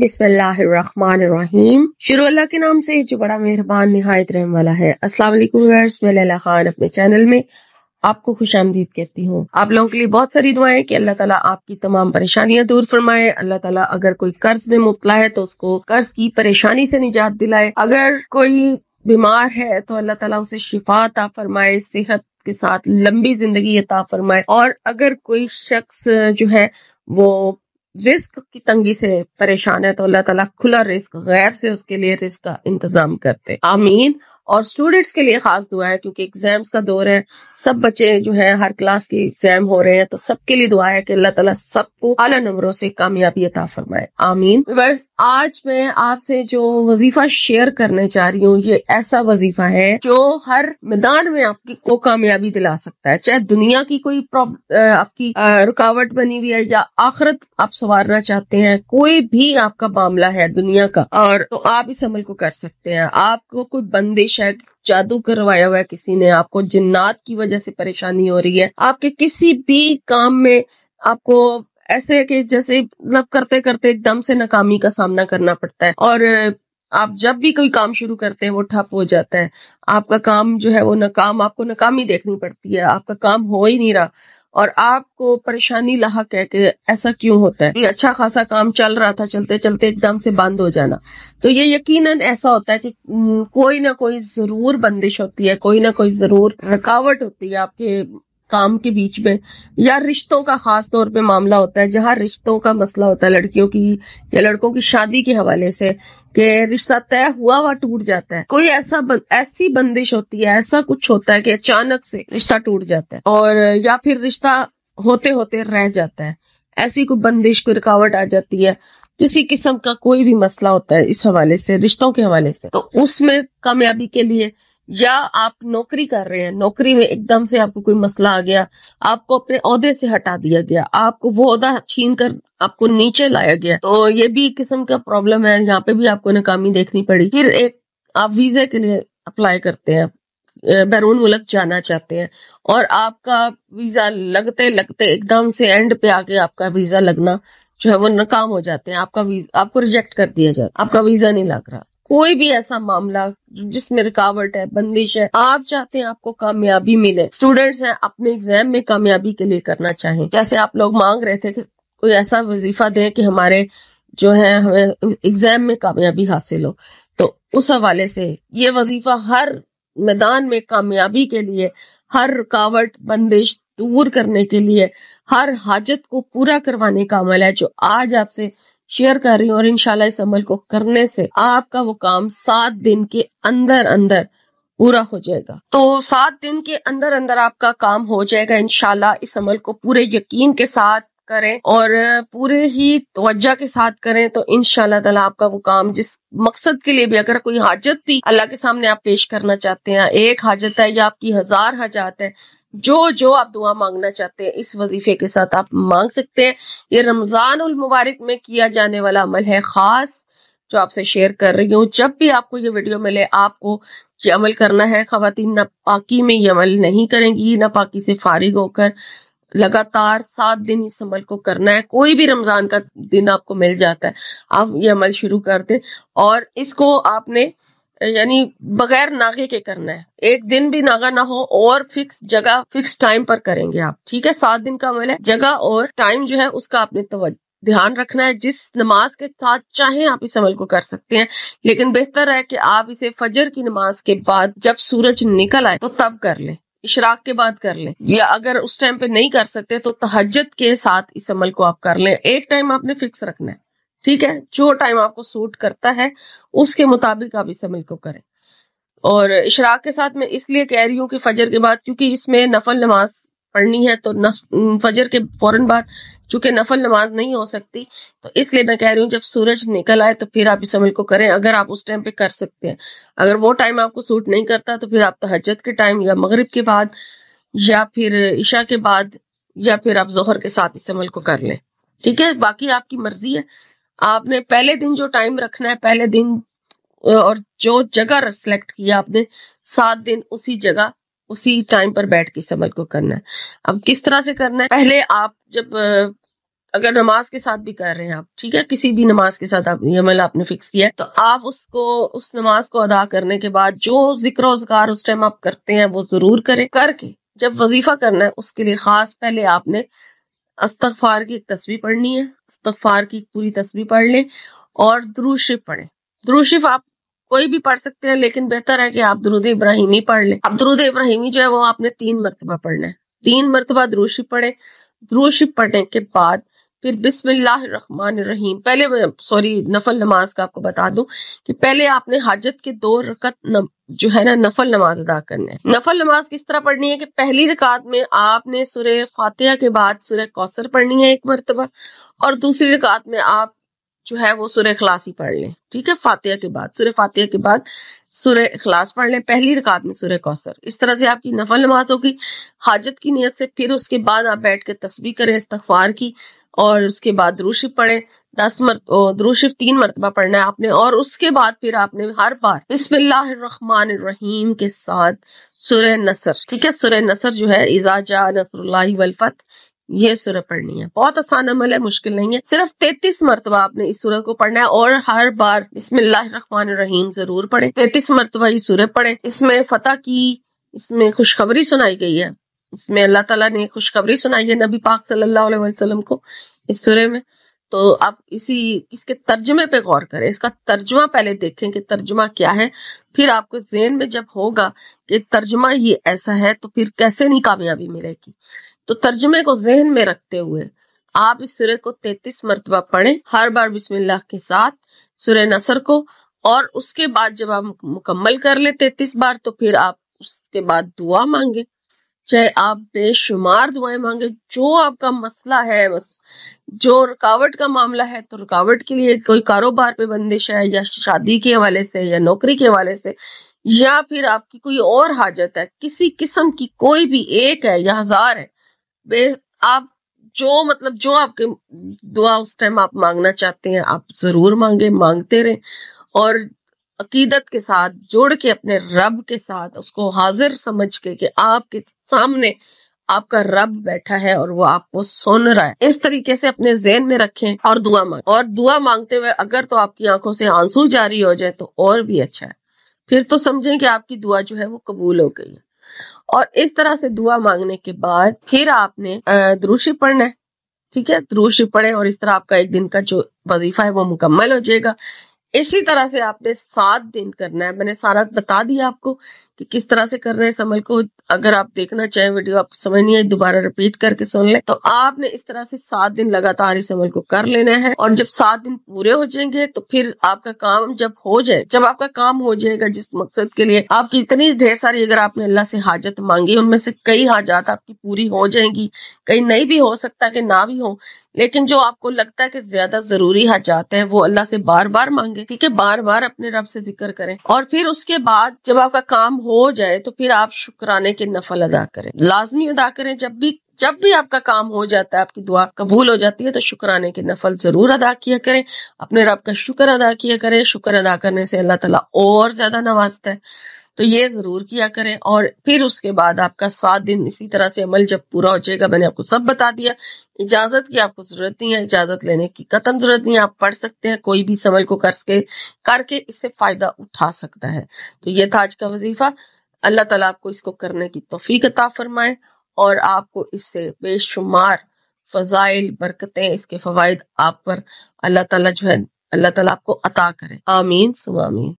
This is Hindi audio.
बिस्मिल्लाहिर्रहमानिर्रहीम शुरू अल्लाह के नाम से जो बड़ा मेहरबान निहायत रहम वाला है अस्सलाम वालेकुम व्यूअर्स मैं लैला खान अपने चैनल में आपको खुश आमदीद कहती हूँ आप लोगों के लिए बहुत सारी दुआएँ कि अल्लाह ताला आपकी तमाम परेशानियाँ दूर फरमाए अल्लाह ताला अगर कोई कर्ज में मुबतला है तो उसको कर्ज की परेशानी से निजात दिलाए अगर कोई बीमार है तो अल्लाह ताला उसे शिफा अता फरमाए सेहत के साथ लंबी ज़िंदगी अता फरमाए और अगर कोई शख्स जो है वो रिस्क की तंगी से परेशान है तो अल्लाह ताला खुला रिस्क गैर से उसके लिए रिस्क का इंतज़ाम करते आमीन। और स्टूडेंट्स के लिए खास दुआ है, क्योंकि एग्ज़ाम्स का दौर है, सब बच्चे जो है, हर क्लास के एग्ज़ाम हो रहे हैं तो सबके लिए दुआ है कि अल्लाह ताला सबको आला नंबरों से कामयाबी अता फरमाए। आमीन। आज मैं आपसे जो वजीफा शेयर करने चाह रही हूँ, ये ऐसा वजीफा है जो हर मैदान में आपकी को कामयाबी दिला सकता है। चाहे दुनिया की कोई आपकी रुकावट बनी हुई है या आखिरत आप संवारना चाहते हैं, कोई भी आपका मामला है दुनिया का, और तो आप इस अमल को कर सकते हैं। आपको कोई बंदिश शायद जादू करवाया हुआ है किसी ने आपको, जिन्नात की वजह से परेशानी हो रही है। आपके किसी भी काम में आपको ऐसे है कि जैसे मतलब करते करते एकदम से नाकामी का सामना करना पड़ता है। और आप जब भी कोई काम शुरू करते हैं, वो ठप हो जाता है। आपका काम जो है, वो नाकाम, आपको नाकामी देखनी पड़ती है। आपका काम हो ही नहीं रहा। और आपको परेशानी लाक है कि ऐसा क्यों होता है? अच्छा खासा काम चल रहा था, चलते चलते एकदम से बंद हो जाना। तो ये यकीनन ऐसा होता है कि कोई ना कोई ज़रूर बंदिश होती है, कोई ना कोई ज़रूर रुकावट होती है आपके काम के बीच में या रिश्तों का खास तौर पे मामला होता है जहाँ रिश्तों का मसला होता है लड़कियों की या लड़कों की शादी के हवाले से कि रिश्ता तय हुआ हुआ टूट जाता है। कोई ऐसा बन, ऐसी बंदिश होती है ऐसा कुछ होता है कि अचानक से रिश्ता टूट जाता है और या फिर रिश्ता होते होते रह जाता है। ऐसी कोई बंदिश कोई रुकावट आ जाती है किसी किस्म का कोई भी मसला होता है इस हवाले से रिश्तों के हवाले से। तो उसमें कामयाबी के लिए या आप नौकरी कर रहे हैं, नौकरी में एकदम से आपको कोई मसला आ गया, आपको अपने अहदे से हटा दिया गया, आपको वो अहदा छीन कर आपको नीचे लाया गया तो ये भी एक किस्म का प्रॉब्लम है, यहाँ पे भी आपको नाकामी देखनी पड़ी। फिर एक, आप वीजे के लिए अप्लाई करते हैं बैरून मुल्क जाना चाहते हैं, और आपका वीज़ा लगते लगते एकदम से एंड पे आके आपका वीज़ा लगना जो है वो नाकाम हो जाते हैं, आपका वीज़ा आपको रिजेक्ट कर दिया जाता आपका वीज़ा नहीं लग रहा। कोई भी ऐसा मामला जिसमें रुकावट है, बंदिश है, आप चाहते हैं आपको कामयाबी मिले स्टूडेंट्स हैं, अपने एग्ज़ाम में कामयाबी के लिए करना चाहें। जैसे आप लोग मांग रहे थे कि कोई ऐसा वजीफा दे कि हमारे जो है, हमें एग्ज़ाम में कामयाबी हासिल हो। तो उस हवाले से ये वजीफा हर मैदान में कामयाबी के लिए, हर रुकावट, बंदिश दूर करने के लिए, हर हाजत को पूरा करवाने का अमल है, जो आज आपसे शेयर कर रही हूँ और इनशाला इस अमल को करने से आपका वो काम सात दिन के अंदर अंदर पूरा हो जाएगा। तो सात दिन के अंदर अंदर आपका काम हो जाएगा इनशाला इस अमल को पूरे यकीन के साथ करें और पूरे ही तवज्जा के साथ करें तो इन ताला आपका वो काम जिस मकसद के लिए भी अगर कोई हाजत भी अल्लाह के सामने आप पेश करना चाहते हैं, एक हाजत है या आपकी हज़ार हाजात है जो जो आप दुआ मांगना चाहते हैं, इस वजीफे के साथ आप मांग सकते हैं। ये रमज़ान उल मुबारक में किया जाने वाला अमल है खास, जो आपसे शेयर कर रही हूँ। जब भी आपको ये वीडियो मिले, आपको ये अमल करना है। खातन ना पाकी में ये अमल नहीं करेंगी ना पाकी से फारिग होकर लगातार सात दिन इस अमल को करना है। कोई भी रमज़ान का दिन आपको मिल जाता है। आप ये अमल शुरू कर दें और इसको आपने यानी बगैर नागे के करना है। एक दिन भी नागा ना हो और फिक्स जगह, फिक्स टाइम पर करेंगे आप, ठीक है? सात दिन का अमल है। जगह और टाइम जो है, उसका आपने ध्यान रखना है। जिस नमाज़ के साथ चाहे आप इस अमल को कर सकते हैं, लेकिन बेहतर है कि आप इसे फजर की नमाज़ के बाद जब सूरज निकल आए तो तब कर ले। इशराक के बाद कर लें। या अगर उस टाइम पे नहीं कर सकते तो तहजत के साथ इस अमल को आप कर लें। एक टाइम आपने फिक्स रखना है। ठीक है? जो टाइम आपको सूट करता है, उसके मुताबिक आप इस अमल को करें। और इशराक के साथ मैं इसलिए कह रही हूँ कि फजर के बाद, क्योंकि इसमें नफल नमाज़ पढ़नी है तो फजर के फ़ौरन बाद, चूँकि नफल नमाज़ नहीं हो सकती तो इसलिए मैं कह रही हूँ, जब सूरज निकल आए तो फिर आप इस अमल को करें, अगर आप उस टाइम पे कर सकते हैं। अगर वो टाइम आपको सूट नहीं करता तो फिर आप तहजत के टाइम या मगरब के बाद, या फिर ईशा के बाद, या फिर आप जोहर के साथ इस अमल को कर लें। ठीक है? बाकी आपकी मर्ज़ी है। आपने पहले दिन जो टाइम रखना है, पहले दिन और जो जगह सिलेक्ट किया आपने, सात दिन उसी जगह, उसी टाइम पर बैठ के समल को करना है। अब किस तरह से करना है? पहले आप जब अगर नमाज़ के साथ भी कर रहे हैं आप, ठीक है? किसी भी नमाज़ के साथ आप, ये अमल आपने फिक्स किया है तो आप उसको, उस नमाज़ को अदा करने के बाद जो ज़िक्र रोज़गार उस टाइम आप करते हैं, वो ज़रूर करें। करके जब वजीफा करना है, उसके लिए खास पहले आपने अस्तगफार की एक तस्वीर पढ़नी है अस्तगफार की पूरी तस्वीर पढ़ लें और द्रुशिफ पढ़े। द्रुशिफ आप कोई भी पढ़ सकते हैं, लेकिन बेहतर है कि आप दरुद इब्राहिमी पढ़ लें। अब दरुद इब्राहिमी जो है, वो आपने तीन मरतबा पढ़ना है। तीन मरतबा द्रुशिफ पढ़े। द्रुशिफ पढ़ने के बाद फिर बिस्मिल्लाहिर्रहमानिर्रहीम। पहले सॉरी नफल नमाज़ का आपको बता दूँ कि पहले आपने हाजत के दो रकत न, जो है ना नफल नमाज़ अदा करने है। नफल नमाज़ किस तरह पढ़नी है कि पहली रकात में आपने सुरह फातिहा के बाद सुरह कौसर पढ़नी है एक मरतबा और दूसरी रकात में आप जो है वो सुरह खलास ही पढ़ लें। ठीक है? फातिहा के बाद। सुरह फातिहा के बाद सुरह इखलास पढ़ लें। पहली रकात में सुरह कौसर। इस तरह से आपकी नफल नमाज़ होगी हाजत की नीयत से फिर उसके बाद आप बैठ के तस्बी करें इस्तफार की और उसके बाद द्रुशिफ पढ़े। दस मर द्रुशिफ तीन मरतबा पढ़ना है आपने और उसके बाद फिर आपने हर बार बिस्मिल्लाहिर्रहमानिर्रहीम के साथ सुरह नसर। ठीक है? सुरह नसर जो है इजाजा नसरुल्लाह वलफत ये सूरत पढ़नी है। बहुत आसान अमल है, मुश्किल नहीं है। सिर्फ़ तैतीस मरतबा आपने इस सूरत को पढ़ना है और हर बार बिस्मिल्लाहिर्रहमानिर्रहीम ज़रूर पढ़े। तैतीस मरतबा ये सूरत पढ़े। इसमें फतेह की, इसमें खुशखबरी सुनाई गई है। इसमें अल्लाह ताला ने खुशखबरी सुनाई है नबी पाक सल्लल्लाहु अलैहि वसल्लम को इस सूर्य में। तो आप इसी, इसके तर्जमे पे गौर करें। इसका तर्जमा पहले देखें कि तर्जमा क्या है। फिर आपको जेन में जब होगा कि तर्जमा ये ऐसा है तो फिर कैसे नहीं कामयाबी मिलेगी? तो तर्जमे को जहन में रखते हुए आप इस सूर्य को तैतीस मरतबा पढ़ें, हर बार बिस्मिल्लाह के साथ सूर्य नसर को और उसके बाद जब आप मुकम्मल कर ले तैतीस बार तो फिर आप उसके बाद दुआ मांगे। चाहे आप बेशुमार दुआएँ मांगे, जो आपका मसला है, बस जो रुकावट का मामला है तो रुकावट के लिए कोई कारोबार पे बंदिश है या शादी के हवाले से या नौकरी के हवाले से या फिर आपकी कोई और हाजत है, किसी किस्म की कोई भी एक है या हज़ार है आप जो मतलब जो आपके दुआ उस टाइम आप मांगना चाहते हैं, आप ज़रूर मांगे, मांगते रहे। और अकीदत के साथ, जोड़ के अपने रब के साथ उसको हाजिर समझ के कि आपके सामने आपका रब बैठा है और वो आपको सुन रहा है। इस तरीके से अपने जेन में रखें और दुआ मांग। और दुआ मांगते हुए अगर तो आपकी आँखों से आँसू जारी हो जाए तो और भी अच्छा है। फिर तो समझें कि आपकी दुआ जो है वो कबूल हो गई है। और इस तरह से दुआ मांगने के बाद फिर आपने द्रुशी पढ़ना है। ठीक है? द्रुशी पढ़े और इस तरह आपका एक दिन का जो वजीफा है वो मुकम्मल हो जाएगा। इसी तरह से आपने सात दिन करना है। मैंने सारा बता दिया आपको कि किस तरह से कर रहे हैं समल को। अगर आप देखना चाहें वीडियो आपको समझ नहीं आई दोबारा रिपीट करके सुन ले। तो आपने इस तरह से सात दिन लगातार इस अमल को कर लेना है। और जब सात दिन पूरे हो जाएँगे तो फिर आपका काम जब हो जाए, जब आपका काम हो जाएगा जिस मकसद के लिए, आपकी इतनी ढेर सारी अगर आपने अल्लाह से हाजत मांगी, उनमें से कई हाजात आपकी पूरी हो जाएँगी। कई नहीं भी हो सकता कि ना भी हो लेकिन जो आपको लगता है कि ज़्यादा ज़रूरी हाजात है, वो अल्लाह से बार बार मांगे, ठीक है? बार बार अपने रब से ज़िक्र करें। और फिर उसके बाद जब आपका काम हो जाए तो फिर आप शुक्राने के नफल अदा करें। लाजमी अदा करें। जब भी जब भी आपका काम हो जाता है, आपकी दुआ कबूल हो जाती है तो शुक्राने के नफल ज़रूर अदा किया करें। अपने रब का शुक्र अदा किया करें। शुक्र अदा करने से अल्लाह ताला और ज़्यादा नवाजता है। तो ये ज़रूर किया करें और फिर उसके बाद आपका सात दिन इसी तरह से अमल जब पूरा हो जाएगा, मैंने आपको सब बता दिया। इजाज़त की आपको ज़रूरत नहीं है, इजाज़त लेने की कतन ज़रूरत नहीं है, आप पढ़ सकते हैं, कोई भी समल को करके करके इससे फ़ायदा उठा सकता है। तो ये था आज का वजीफा। अल्लाह ताला आपको इसको करने की तोफीक अता फरमाए और आपको इससे बेशुमार फजाइल, बरकतें, इसके फवायद आप पर अल्लाह ताला जो है, अल्लाह ताला आपको अता करे। आमीन सुमीन